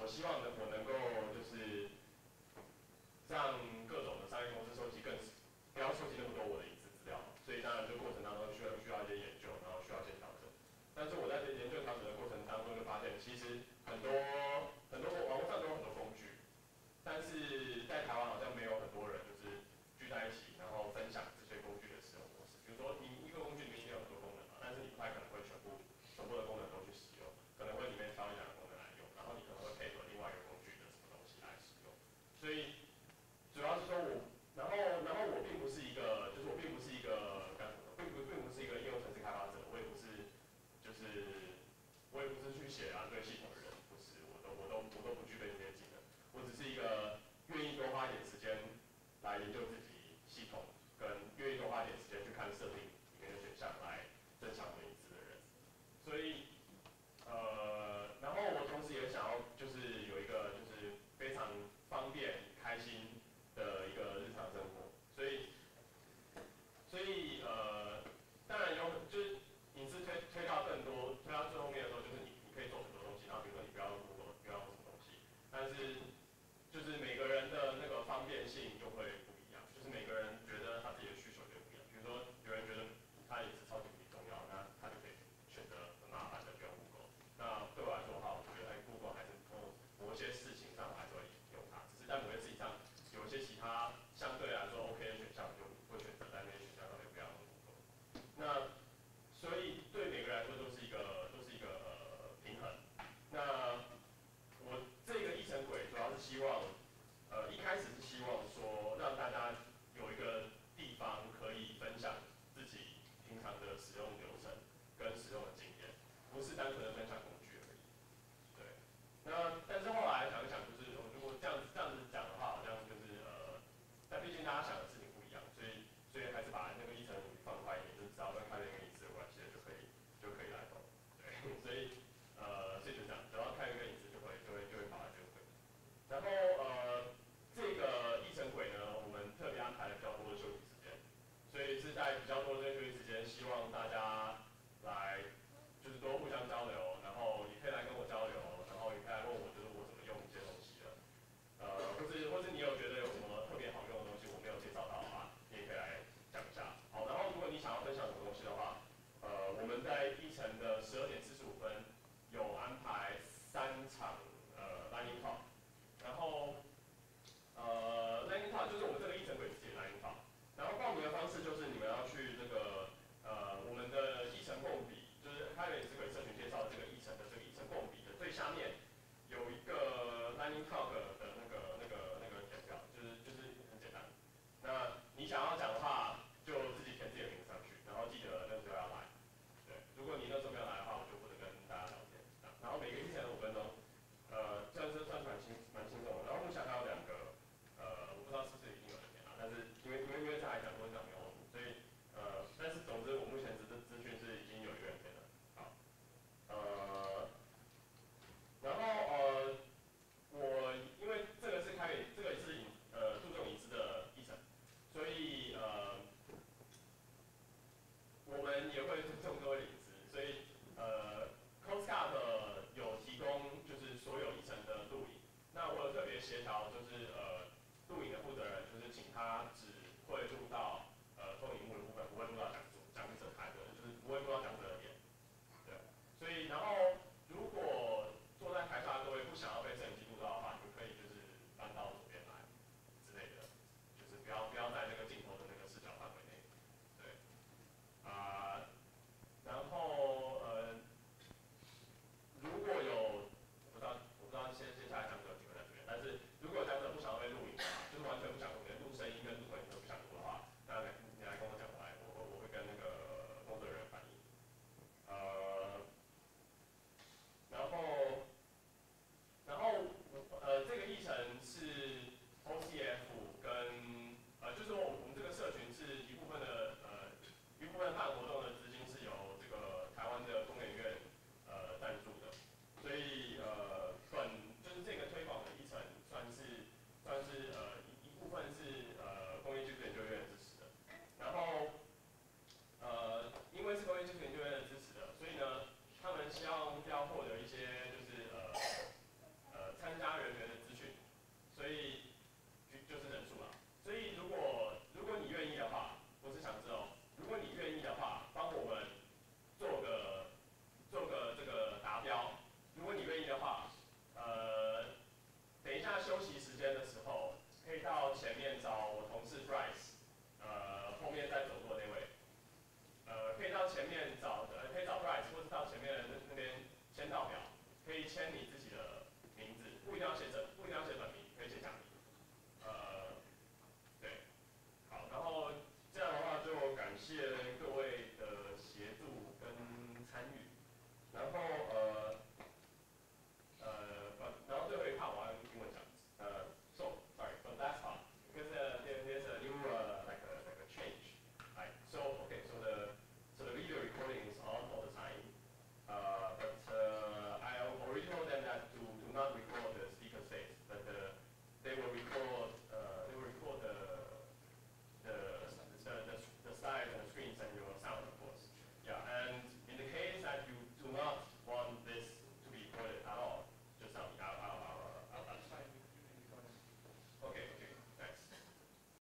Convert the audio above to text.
我希望。